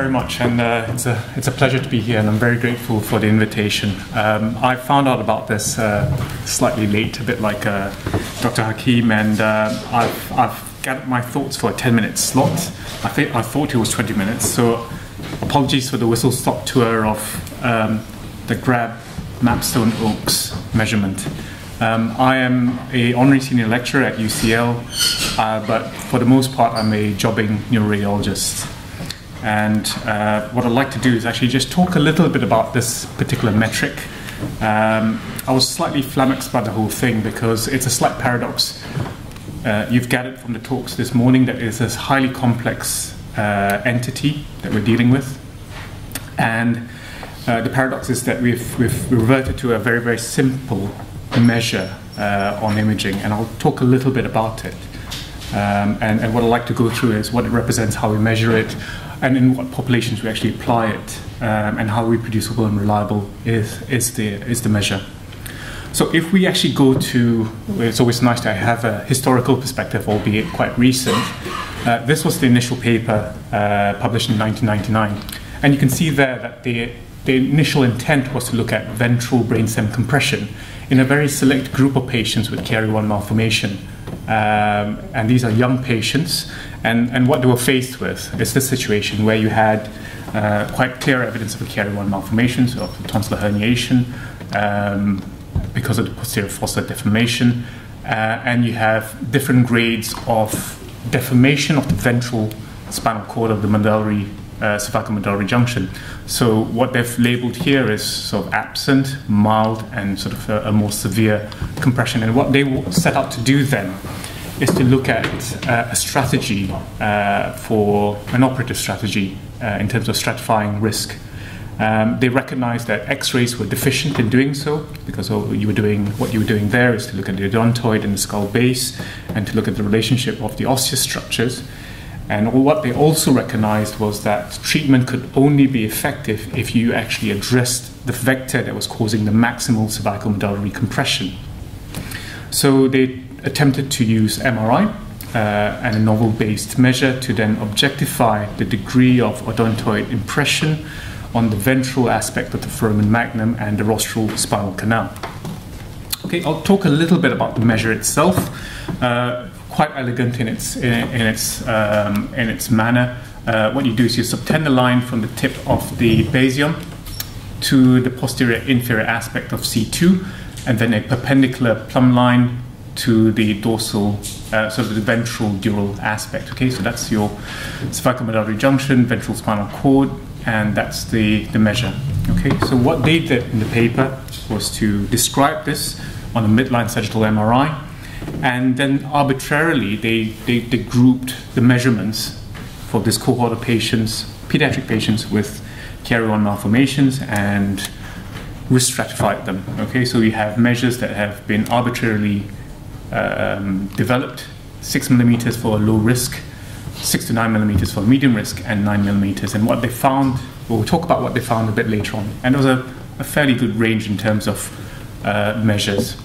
very much, and uh, it's a it's a pleasure to be here, and I'm very grateful for the invitation. Um, I found out about this uh, slightly late, a bit like uh, Dr. Hakim, and uh, I've I've gathered my thoughts for a 10 minute slot. I think I thought it was 20 minutes, so apologies for the whistle stop tour of um, the Grabb Mapstone Oakes measurement. Um, I am a honorary senior lecturer at UCL, uh, but for the most part, I'm a jobbing neuroradiologist. And uh, what I'd like to do is actually just talk a little bit about this particular metric. Um, I was slightly flummoxed by the whole thing because it's a slight paradox. Uh, you've gathered from the talks this morning that it's this highly complex uh, entity that we're dealing with. And uh, the paradox is that we've, we've reverted to a very, very simple measure uh, on imaging, and I'll talk a little bit about it. Um, and, and, what I'd like to go through is what it represents, how we measure it, and in what populations we actually apply it, um, and how reproducible and reliable is, is, the, is the measure. So if we actually go to, it's always nice to have a historical perspective, albeit quite recent. Uh, this was the initial paper uh, published in 1999. And you can see there that the, the initial intent was to look at ventral brainstem compression in a very select group of patients with Chiari-1 malformation. Um, and these are young patients. And, and what they were faced with is this situation where you had uh, quite clear evidence of a Chiari-1 malformation, so of tonsillar herniation, um, because of the posterior fossa deformation. Uh, and you have different grades of deformation of the ventral spinal cord of the medullary uh, cervical medullary junction. So what they've labeled here is sort of absent, mild, and sort of a, a more severe compression. And what they set out to do then is to look at uh, a strategy uh, for an operative strategy uh, in terms of stratifying risk. Um, they recognized that X-rays were deficient in doing so because you were doing what you were doing there is to look at the odontoid and the skull base and to look at the relationship of the osseous structures. And what they also recognized was that treatment could only be effective if you actually addressed the vector that was causing the maximal cervical medullary compression. So they attempted to use MRI uh, and a novel based measure to then objectify the degree of odontoid impression on the ventral aspect of the foramen magnum and the rostral spinal canal. Okay, I'll talk a little bit about the measure itself. Uh, quite elegant in its in, in its um, in its manner. Uh, what you do is you subtend the line from the tip of the basion to the posterior inferior aspect of C2, and then a perpendicular plumb line to the dorsal, uh, sort of the ventral dural aspect. Okay, so that's your medullary junction, ventral spinal cord, and that's the, the measure. Okay, so what they did in the paper was to describe this on a midline sagittal MRI and then arbitrarily they, they, they grouped the measurements for this cohort of patients, pediatric patients with Chiari-1 malformations, and risk stratified them. Okay, so you have measures that have been arbitrarily um, developed, six millimeters for a low risk, six to nine millimeters for medium risk, and nine millimeters. And what they found, we'll talk about what they found a bit later on. And it was a, a fairly good range in terms of uh, measures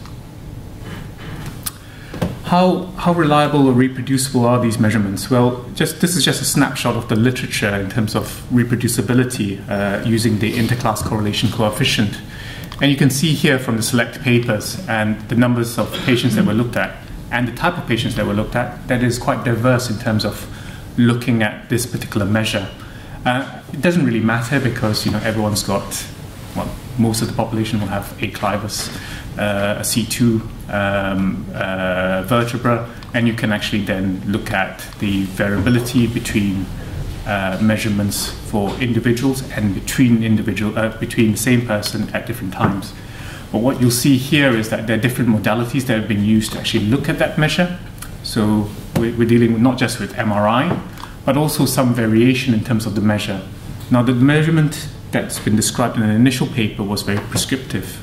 how, how reliable or reproducible are these measurements? Well, just this is just a snapshot of the literature in terms of reproducibility uh, using the interclass correlation coefficient. And you can see here from the select papers and the numbers of patients that were looked at and the type of patients that were looked at that is quite diverse in terms of looking at this particular measure. Uh, it doesn't really matter because you know everyone's got well, most of the population will have a clivus, uh, a C2 um, uh, vertebra, and you can actually then look at the variability between uh, measurements for individuals and between individual uh, between the same person at different times. But what you'll see here is that there are different modalities that have been used to actually look at that measure. So we're, dealing with not just with MRI, but also some variation in terms of the measure. Now the measurement that's been described in an initial paper was very prescriptive.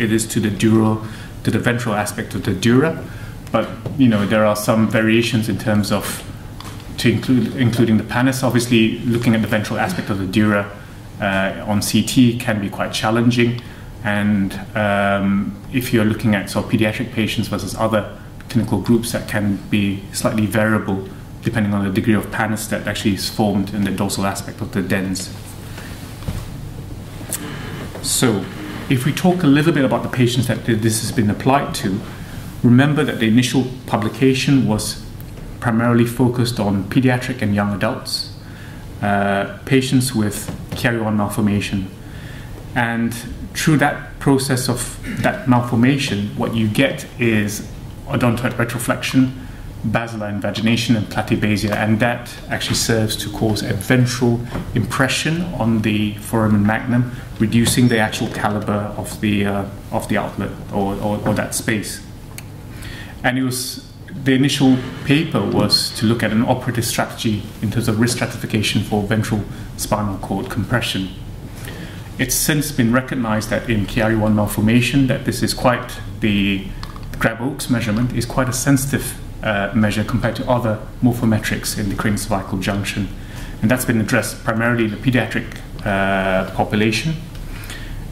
it is to the dural, to the ventral aspect of the dura, but you know there are some variations in terms of include including the pannus. Obviously, looking at the ventral aspect of the dura uh, on CT can be quite challenging, and um, if you're looking at sort of pediatric patients versus other clinical groups, that can be slightly variable depending on the degree of pannus that actually is formed in the dorsal aspect of the dens. So, if we talk a little bit about the patients that this has been applied to, remember that the initial publication was primarily focused on pediatric and young adults, uh, patients with Chiari-1 malformation. And through that process of that malformation, what you get is odontoid retroflexion, basilar invagination, and platybasia, and that actually serves to cause a ventral impression on the foramen magnum, reducing the actual caliber of the uh, of the outlet or, or, or that space. And it was the initial paper was to look at an operative strategy in terms of risk stratification for ventral spinal cord compression. It's since been recognized that in Chiari-1 malformation that this is quite the Grabb-Oakes measurement is quite a sensitive uh, measure compared to other morphometrics in the craniocervical junction. And that's been addressed primarily in the pediatric uh, population.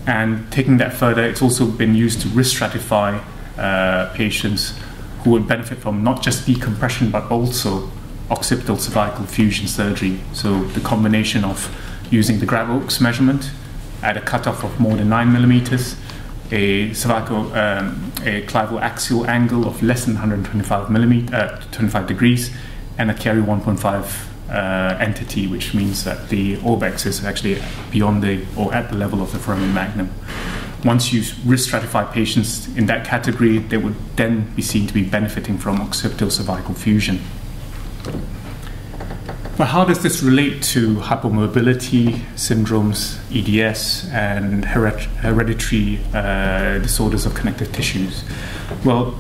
And taking that further, it's also been used to risk stratify uh, patients who would benefit from not just decompression but also occipital cervical fusion surgery. So the combination of using the Grabb-Oakes measurement at a cutoff of more than 9 millimeters, a cervical, um, a clival axial angle of less than 125 millimeter, uh, 25 degrees, and a Chiari 1.5 uh, entity, which means that the obex is actually beyond the or at the level of the foramen magnum. Once you risk stratify patients in that category, they would then be seen to be benefiting from occipital cervical fusion. But how does this relate to hypermobility syndromes, EDS, and hereditary uh, disorders of connective tissues? Well,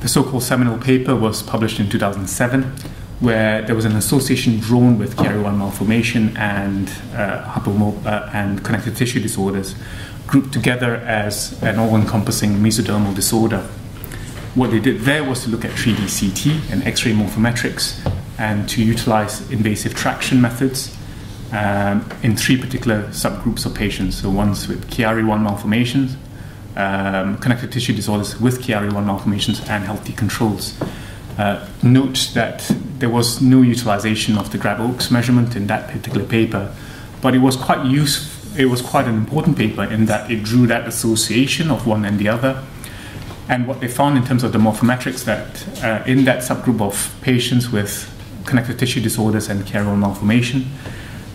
the so called seminal paper was published in 2007, where there was an association drawn with Chiari-1 malformation and, uh, uh, and connective tissue disorders, grouped together as an all encompassing mesodermal disorder. What they did there was to look at 3D CT and X ray morphometrics and to utilize invasive traction methods um, in three particular subgroups of patients. So, ones with Chiari-1 malformations, um, connective tissue disorders with Chiari-1 malformations, and healthy controls. Uh, note that there was no utilization of the Grabb-Oakes measurement in that particular paper, but it was quite useful. It was quite an important paper in that it drew that association of one and the other. And what they found in terms of the morphometrics that uh, in that subgroup of patients with connective tissue disorders and Chiari-1 malformation,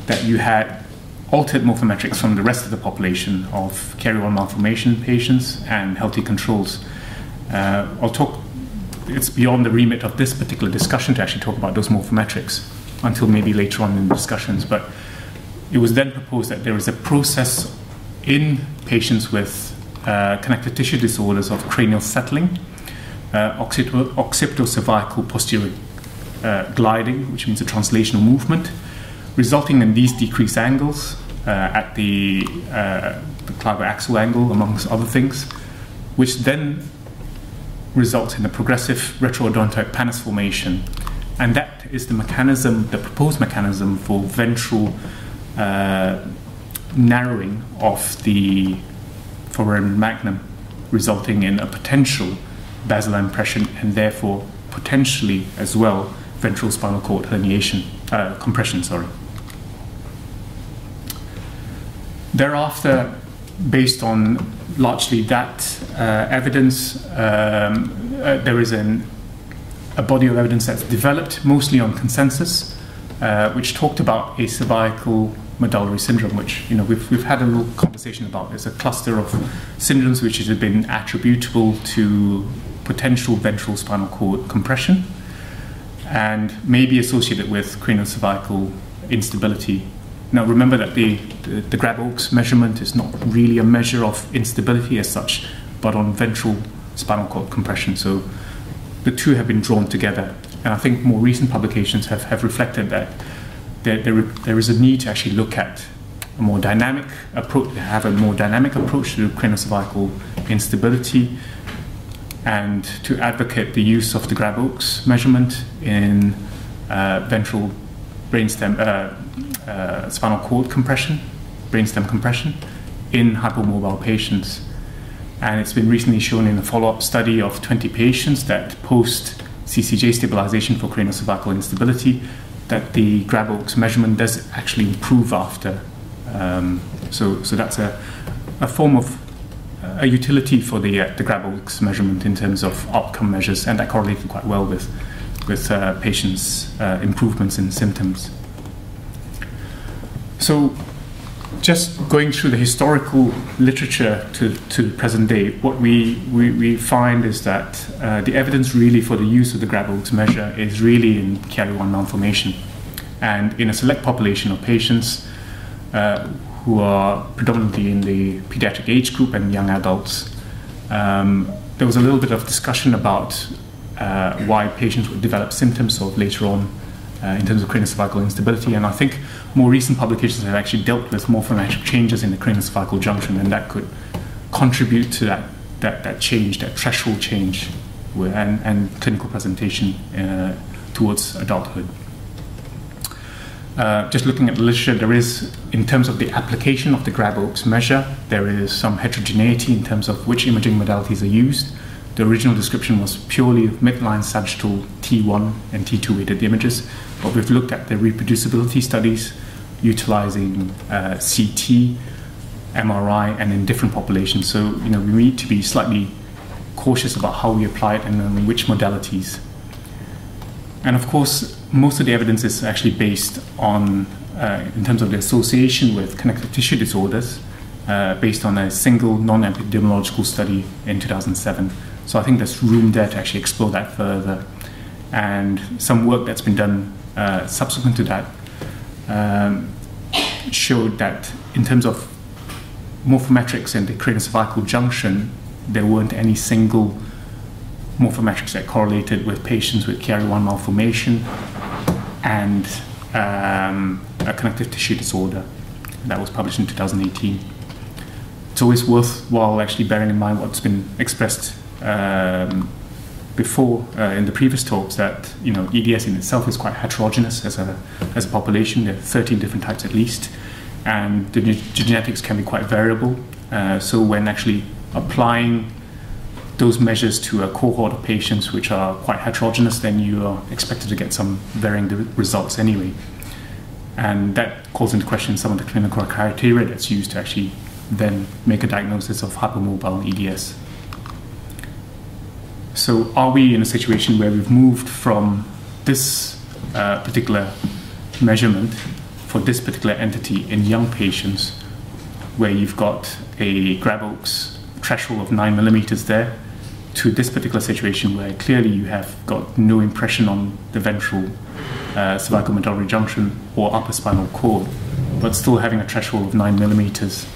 that you had altered morphometrics from the rest of the population of Chiari-1 malformation patients and healthy controls. Uh, I'll talk, it's beyond the remit of this particular discussion to actually talk about those morphometrics until maybe later on in the discussions, but it was then proposed that there is a process in patients with uh, connective tissue disorders of cranial settling, uh, occipital cervical posterior uh, gliding, which means a translational movement, resulting in these decreased angles uh, at the, uh, the angle, amongst other things, which then results in a progressive retroodontoid pannus formation. And that is the mechanism, the proposed mechanism for ventral narrowing of the foramen magnum, resulting in a potential basilar impression and therefore potentially as well ventral spinal cord herniation, uh, compression, sorry. Thereafter, based on largely that uh, evidence, um, uh, there is an, a body of evidence that's developed mostly on consensus, uh, which talked about a cervical medullary syndrome, which you know we've, we've had a little conversation about. There's a cluster of syndromes which have been attributable to potential ventral spinal cord compression and may be associated with craniocervical instability. Now, remember that the, the, the Grabb-Oakes measurement is not really a measure of instability as such, but on ventral spinal cord compression. So the two have been drawn together. And I think more recent publications have, have reflected that there, there, there is a need to actually look at a more dynamic approach, have a more dynamic approach to craniocervical instability and to advocate the use of the Grabb-Oakes measurement in uh, ventral brainstem uh, uh, spinal cord compression, brainstem compression in hypomobile patients. And it's been recently shown in a follow-up study of 20 patients that post CCJ stabilization for craniocervical instability, that the Grabb Oakes measurement does actually improve after. Um, so, so that's a, a form of a utility for the, uh, the Grabb Oakes measurement in terms of outcome measures, and that correlated quite well with, with uh, patients' uh, improvements in symptoms. So, just going through the historical literature to, to present day, what we, we, we find is that uh, the evidence really for the use of the Grabb Oakes measure is really in Chiari-1 malformation. And in a select population of patients uh, who are predominantly in the pediatric age group and young adults, um, there was a little bit of discussion about uh, why patients would develop symptoms of later on uh, in terms of craniocervical instability. And I think more recent publications have actually dealt with morphometric changes in the craniocervical junction, and that could contribute to that, that, that change, that threshold change, and, and clinical presentation uh, towards adulthood. Uh, just looking at the literature, there is, in terms of the application of the Grabb Oakes measure, there is some heterogeneity in terms of which imaging modalities are used. The original description was purely midline sagittal T1 and T2 weighted images, but we've looked at the reproducibility studies utilizing uh, CT, MRI, and in different populations. So, you know, we need to be slightly cautious about how we apply it and in which modalities. And of course, most of the evidence is actually based on, uh, in terms of the association with connective tissue disorders, uh, based on a single non epidemiological study in 2007. So I think there's room there to actually explore that further. And some work that's been done uh, subsequent to that um, showed that in terms of morphometrics and the craniocervical junction, there weren't any single morphometrics that correlated with patients with Chiari-1 malformation and um, a connective tissue disorder. That was published in 2018. It's always worthwhile actually bearing in mind what's been expressed um, before uh, in the previous talks that you know EDS in itself is quite heterogeneous as a as a population. There are 13 different types at least, and the genetics can be quite variable. Uh, so when actually applying those measures to a cohort of patients which are quite heterogeneous, then you are expected to get some varying results anyway. And that calls into question some of the clinical criteria that's used to actually then make a diagnosis of hypermobile EDS. So, are we in a situation where we've moved from this uh, particular measurement for this particular entity in young patients, where you've got a Grabb Oakes threshold of 9 millimeters there, to this particular situation where clearly you have got no impression on the ventral uh, cervical medullary junction or upper spinal cord, but still having a threshold of nine millimeters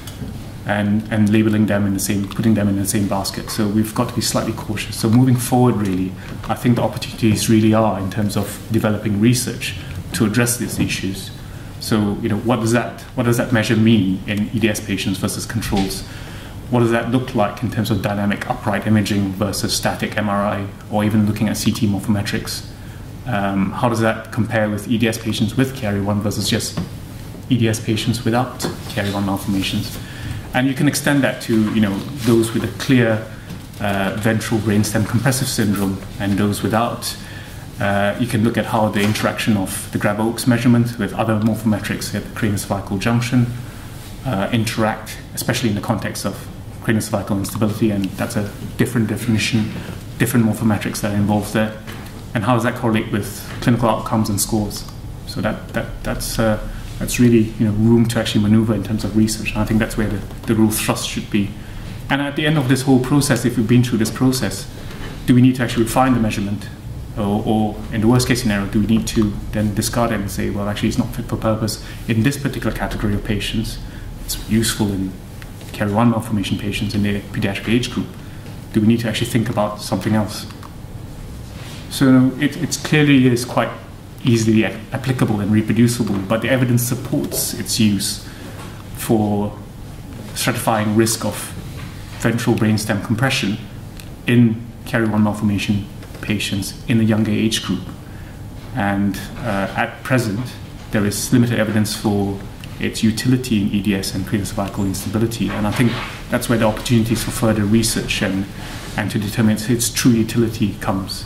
and, and labeling them in the same, putting them in the same basket. So we've got to be slightly cautious. So moving forward, really, I think the opportunities really are in terms of developing research to address these issues. So, you know, what does that, what does that measure mean in EDS patients versus controls? what does that look like in terms of dynamic upright imaging versus static MRI, or even looking at CT morphometrics? Um, how does that compare with EDS patients with Chiari-1 versus just EDS patients without Chiari-1 malformations? And you can extend that to you know those with a clear uh, ventral brainstem compressive syndrome and those without. Uh, you can look at how the interaction of the Grabb Oakes measurement with other morphometrics at the craniocervical junction uh, interact, especially in the context of craniocervical instability, and that's a different definition, different morphometrics that are involved there. And how does that correlate with clinical outcomes and scores? So that, that that's uh, that's really you know room to actually maneuver in terms of research. And I think that's where the, the real thrust should be. And at the end of this whole process, if we've been through this process, do we need to actually refine the measurement? Or, or, in the worst case scenario, do we need to then discard it and say, well, actually, it's not fit for purpose in this particular category of patients? It's useful in Chiari-1 malformation patients in the pediatric age group? Do we need to actually think about something else? So it it's clearly is quite easily applicable and reproducible, but the evidence supports its use for stratifying risk of ventral brainstem compression in Chiari-1 malformation patients in a younger age group. And uh, at present, there is limited evidence for its utility in EDS and craniocervical instability. And I think that's where the opportunities for further research and, and to determine its, its true utility comes.